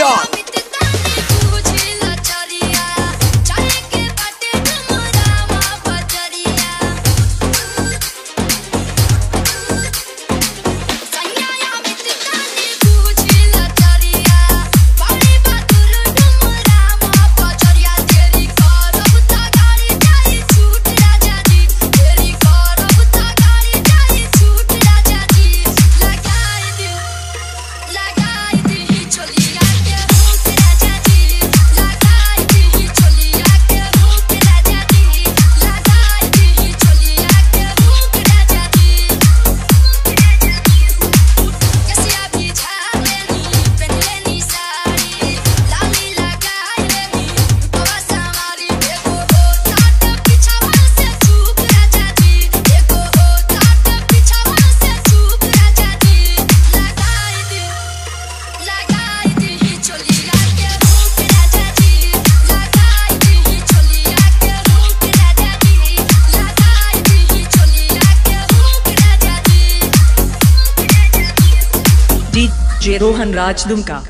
안. जे Rohan राज Dumka